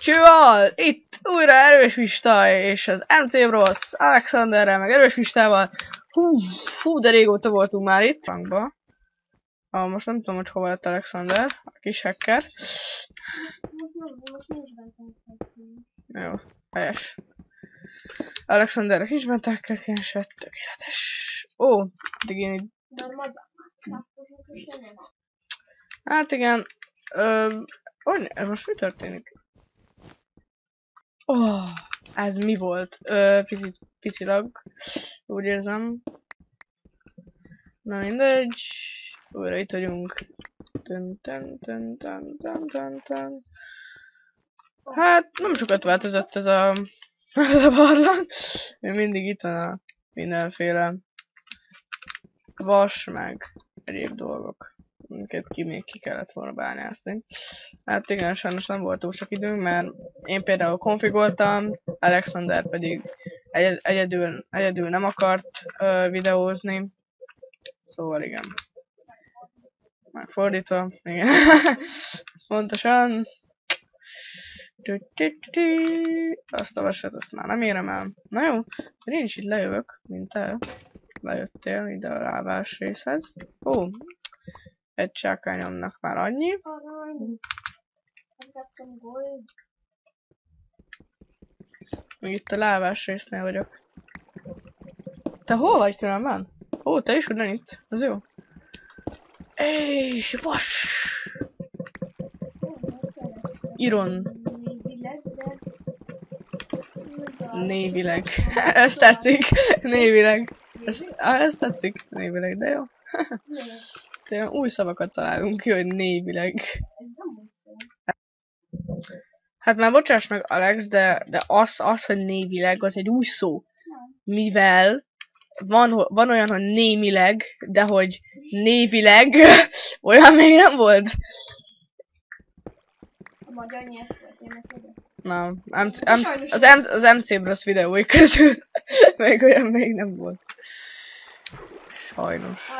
Csival! Itt újra Erős Pista és az MC Bros, Alexanderrel, meg Erős Pistával. Hú, hú, de régóta voltunk már itt. Bankba. Ah, most nem tudom, hogy hova lett Alexander, a kis hacker. Nincs. Jó, helyes. Alexander a kis bentákkal keresett, tökéletes. Ó, de én így... Hát igen, ö, hogy, ez most mi történik? Oh, ez mi volt? Ö, picit, picilag, úgy érzem. Na mindegy, újra itt vagyunk. Hát nem sokat változott ez a, ez a barlang. Még mindig itt van a mindenféle vas, meg egyéb dolgok amiket ki még ki kellett volna bányászni. Hát igen, sajnos nem volt túl sok időnk, mert én például konfigoltam, Alexander pedig egy- egyedül, egyedül nem akart ö, videózni. Szóval igen. Megfordítva, igen. Pontosan. Azt a vasat, azt már nem érem el. Na jó, én is itt lejövök, mint te. Lejöttél ide a lávás részhez. Ó, egy csákányomnak már annyi. Még itt a lávás résznél vagyok. Te hol vagy különben? Ó, te is ugyanitt. Az jó. És vas! Iron Névileg, ez tetszik. Névileg. Ez, ez tetszik. Névileg, de jó. Tényleg új szavakat találunk ki, hogy névileg. Hát már bocsáss meg Alex, de, de az, az, hogy névileg, az egy új szó. Mivel van, van olyan, hogy némileg, de hogy névileg, olyan még nem volt. A magyar ugye? Na, MC, MC, az, MC, az MC Bros videói közül még olyan még nem volt. Sajnos.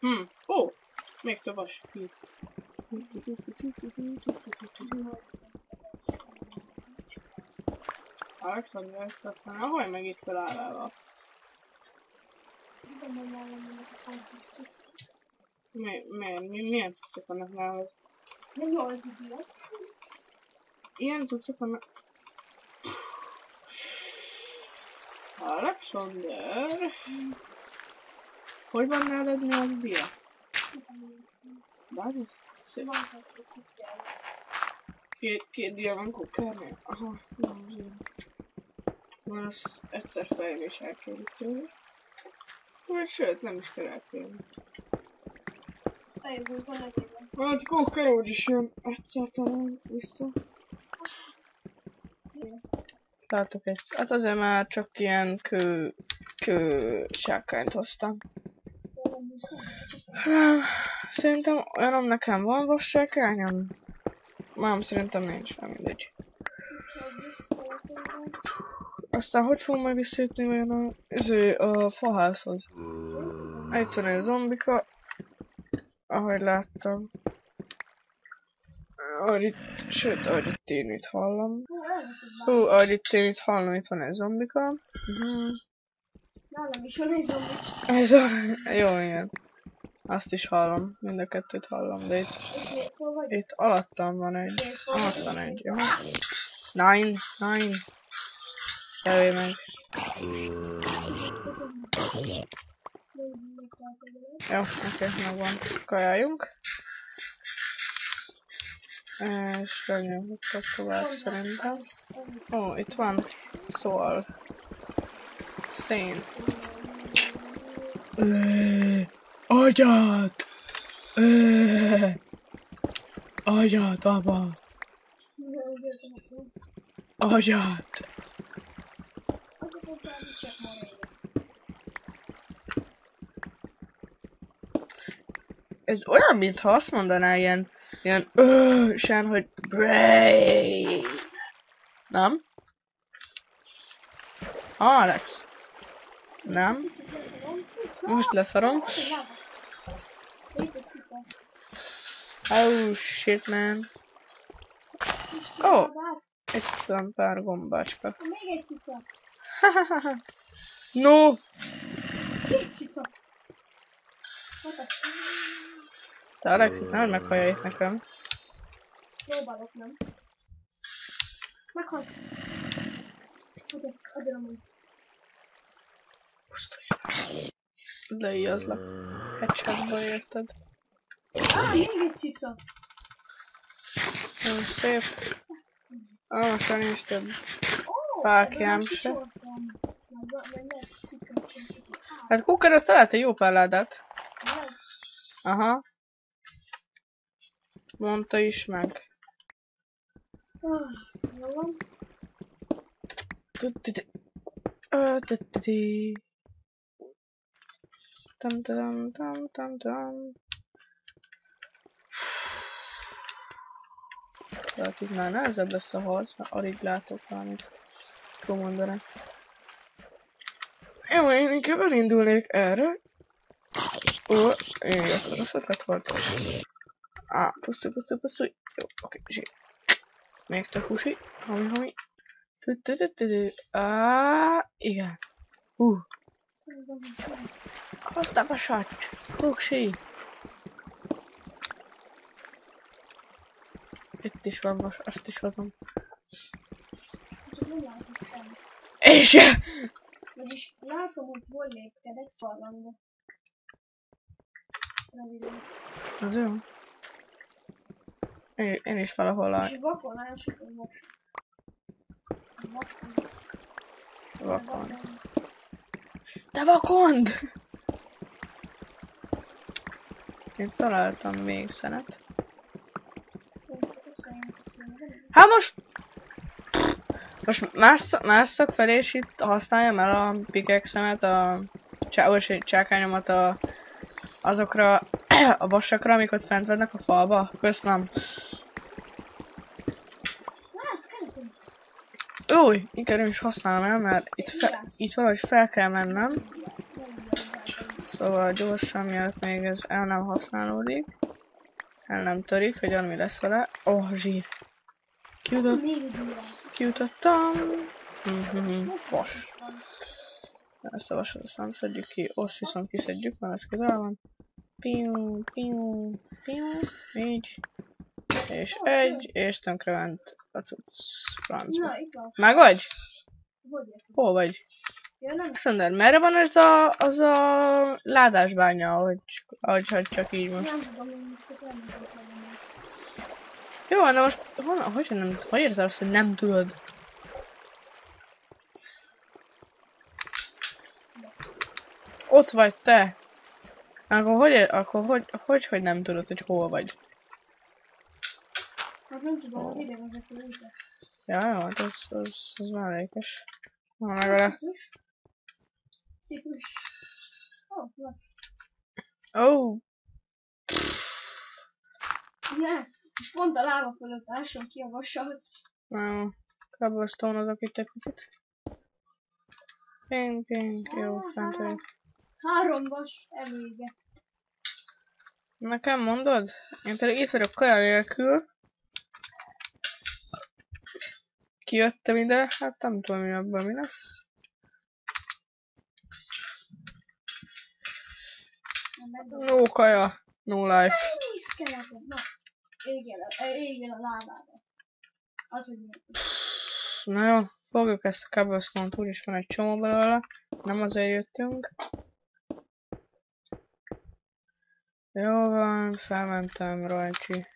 Hm, ó, még több vas. Fű. Alexander, aztán ahogy meg itt fantasztikus. Mi, miért? Mi, milyen cuccok vannak nálad? Jó az idiot. Ilyen cuccok vannak... Alexander... Hogy van nálad mi az bia? Várj, szép. Két, két dia van kukárnél? Aha, nem az ilyen. Már azt egyszer fejlő is elkérjük tőle. Vagy sőt, nem is kell elkérni. Fejből van egyébben. Hát kóker úgy is jön egyszer talán vissza. Látok egy... Hát azért már csak ilyen kő... kő sákányt hoztam. Szerintem olyanom nekem van vas sákányom? Nem, szerintem nincs, nem mindegy. Aztán hogy fogom majd visszajutni olyan a, izé, a faházhoz? Egyszerűen egy zombika, ahogy láttam. Ahogy itt, sőt, ahogy itt én itt hallom. Hú, ahogy itt én itt hallom, itt van egy zombika. Uh-huh. Nálam is van egy zombi. Ez a... Jó, igen. Azt is hallom, mind a kettőt hallom, de itt, itt alattam van egy. Vagy? van egy, jó? Nine, nine. Jöjj meg. Jó, oké, megvan. Kajáljunk. És megnyomhatok tovább szerintem. Ó, itt van. Szóval. Szén. Agyat! Agyat, apa! Agyat! Ez olyan, mintha azt mondaná ilyen, ilyen ősen, hogy brain. Nem? Alex. Nem. Most leszarom. Oh shit man. Ó. Lábát. Itt van pár gombácska. Még egy cica. no! Két cica. Hát a Te Alexit nehogy meghallja itt nekem. próbálok, nem? Meghalt. Ugye, adom úgy. Leíjazlak. Headshotba érted. Á, még egy cica. Jó, szép. Ah, most már nincs több. Fákjám se. Á, Hát Cooker azt talált egy jó pár ládát. Aha. Mondta is meg. Tam tam tam tam tam. Tehát itt már nehezebb lesz a harc, mert alig látok valamit. Tudom mondani. Jó, én inkább elindulnék erre. Ó, én az rossz ötlet volt. Á, pusztulj, pusztulj, pusztulj. Jó, oké, zsír. Még több husi. Hami, hami. Tü-tü-tü-tü-tü. Á, igen. Hú, azt a vasat. Fuksi. Itt is van vas, azt is hozom. Csak nem látok semmit. És Vagyis látom, hogy hol lépkedek barlangba. Röviden. Az jó. Én, én is valahol a vakon. Vakon. Te vakond! Én találtam még szenet. Hát most... Most más, szak- más szakfelés itt használjam el a pickaxe-emet, a csávos csákányomat a, azokra a vasakra, amik ott fent vannak a falba. Köszönöm. Új, inkább nem is használom el, mert itt, fe, itt valahogy fel kell mennem. Szóval gyorsan, mielőtt még ez el nem használódik. El nem törik, hogy mi lesz vele. Oh, zsír. Kiutott, kiutottam. Mhm, Vas. Ezt a vasat azt szedjük ki, azt viszont kiszedjük, mert ez közel van. Piu, piu, piu, így. És egy, és tönkrement a cucc francba. Na. Meg vagy? Hogy? Hol vagy? Ja, nem Szender, merre van ez a, az a ládásbánya, ahogy, ahogy hogy csak így most? nem tudom, hogy. Jó, de most honnan, hogy nem, hogy érzed azt, hogy nem tudod? Ott vagy te. Akkor hogy, akkor hogy, hogy, hogy nem tudod, hogy hol vagy? Hát nem tudom, az ide vezető útra. Ja, jó, hát az, az, az mellékes. Na, legalább. Citrus. Citrus. Ó, oh, na. Oh, Ne, és pont a lába fölött ásom ki a vasat. nem. Cobblestone azok itt egy picit. Ping, ping, jó, fent vagyok. Három vas elége. Nekem mondod? Én pedig itt vagyok kaja nélkül. Kijöttem ide, hát nem tudom, mi abban mi lesz. Nem. No kaja, no life. Na. Eh, hogy. Na jó, fogjuk ezt a cobblestone-t, úgyis van egy csomó belőle. Nem azért jöttünk. Jó van, felmentem, Rajcsi.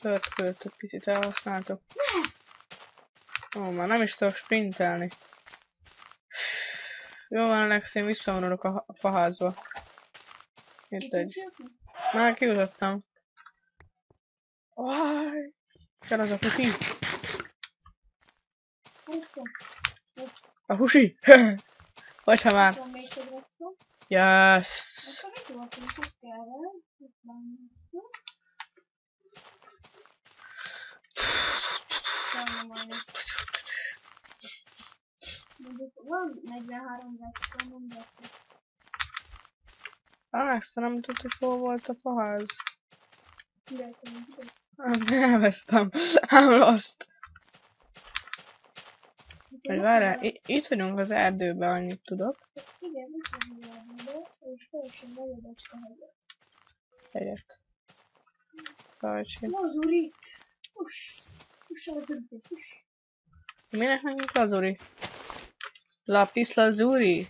Törtkőt egy picit elhasználtok. Ó, már nem is tudok sprintelni. Jó van, Alex, én visszavonulok a, faházba. Itt egy. Már kijutottam. Why? Kell az a husi? A husi? Hogyha már. Yes. Akkor itt voltunk, itt kell vele. Itt van redstone. Sajnálom majdnem. Van 43 redstone, nem vettem. Alex, nem tudod, hogy hol volt a faház? Elvesztem. I'm lost. Vagy várjál, itt vagyunk az erdőben, annyit tudok. Igen, itt van a erdőbe, és teljesen nagy a becska hegyet. Egyet. Rajcsi. Lazurit! Fuss! Fuss a lazurit, fuss! Minek menjünk lazuri? Lapis lazuri?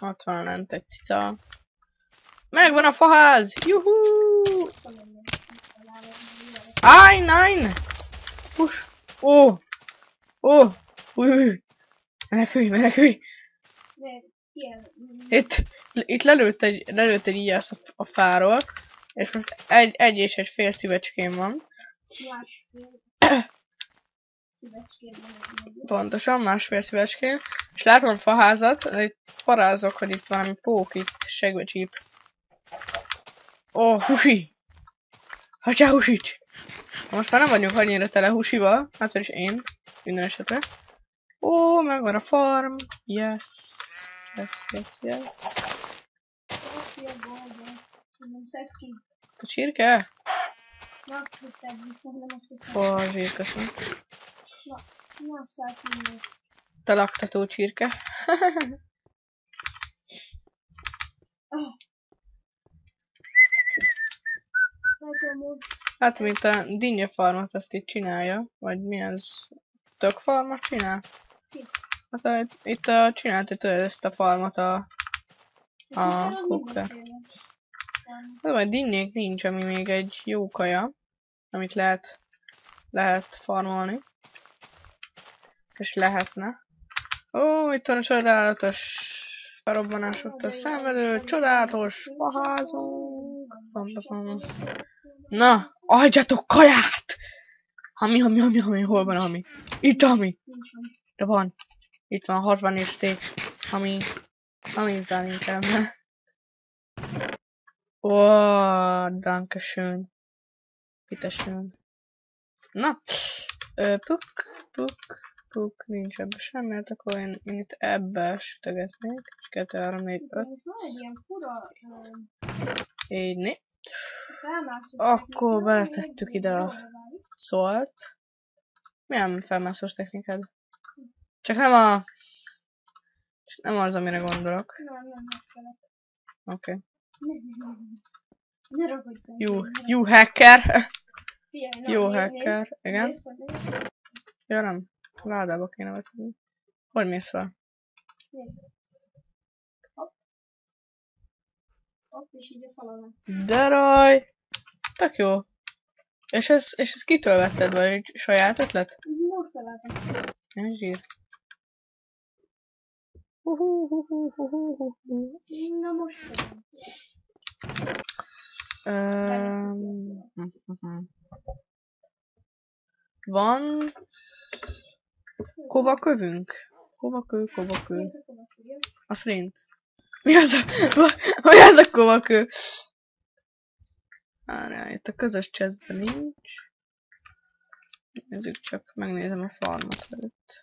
Ott van lent egy cica. Megvan a faház! Juhú! Áj, nein! Hús! Ó! Ó! Új! Menekülj, menekülj! Itt, itt lelőtt egy, lelőtt egy ijász a, a fáról, és most egy, egy és egy fél szívecském van. másfél szívecskén. Pontosan, másfél szívecském. És látom a faházat, itt parázok, hogy itt valami pók, itt segbe csíp. Ó, husi! Hacsá, husics! Most már nem vagyunk annyira tele husival, hát vagyis én, minden esetre. Ó, megvan a farm. Yes. Yes, yes, yes. A bolda. A csirke? Na szállt mindig. Te laktató csirke. Hát amúgy Hát, mint a dinnye farmot azt itt csinálja, vagy mi az? Tök farmot csinál? Hát a, itt a, csinált itt ezt a farmot a... Hát A. Van. De vagy dinnyék nincs, ami még egy jó kaja, amit lehet, lehet farmolni. És lehetne. Ó, itt van a csodálatos felrobbanásoktól szenvedő, csodálatos pam. Na, adjatok kaját! Hami, hami, hami, hami, hol van hami? Itt a hami! Nincs van. De van. Itt van 60 és steak, ami... Ami zálni Ó, danke schön. Bitte schön. Na, ö, puk, puk, puk, nincs ebbe semmi, hát akkor én, én itt ebbe sütögetnék. 2, 3, 4, 5, Most van egy ilyen fura ö, 4, 4. felmászó Akkor beletettük ide a-. Szólt. Milyen felmászós technikád? Csak nem a... csak Nem az, amire gondolok. Nem, nem, Ne ragadj. Jó, jó hacker. Figyelj, na, Jó hacker, nézd, igen. nézd, nézd, Ja nem. Ládába kéne vetni. Hogy mész fel? nézd. Hopp. És így a falon. De raj! Tök jó. És ez, és ez kitől vetted, vagy saját ötlet? Most találtam. Ez zsír. Na most tudom. Mhm. Van kovakövünk? Kovakő, kovakő. A flint. Mi az a... Mi az a kovakő? Várjál, itt a közös chestben nincs. Nézzük csak, megnézem a farmot előtt.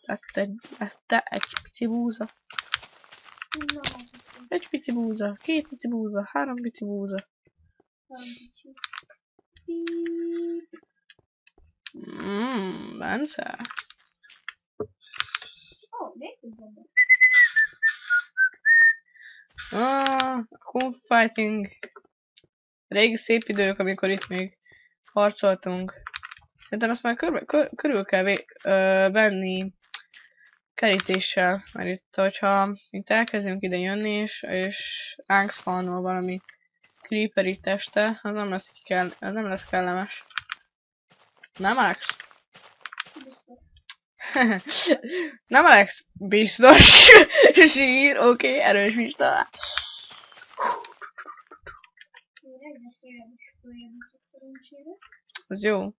Lett egy, lett egy pici búza. Egy pici búza, két pici búza, három pici búza. Mmm, Bence. Ó. Ah, fighting. Régi szép idők, amikor itt még harcoltunk. Szerintem ezt már körbe, kör, körül kell vé, ö, venni kerítéssel, mert itt, hogyha itt elkezdünk ide jönni, és, és ránk spawnol valami creeperi teste, az nem lesz, kell, az nem lesz kellemes. Nem, Alex? Nem, Alex? Biztos. Zsír, oké, okay, erős Mista. Az jó.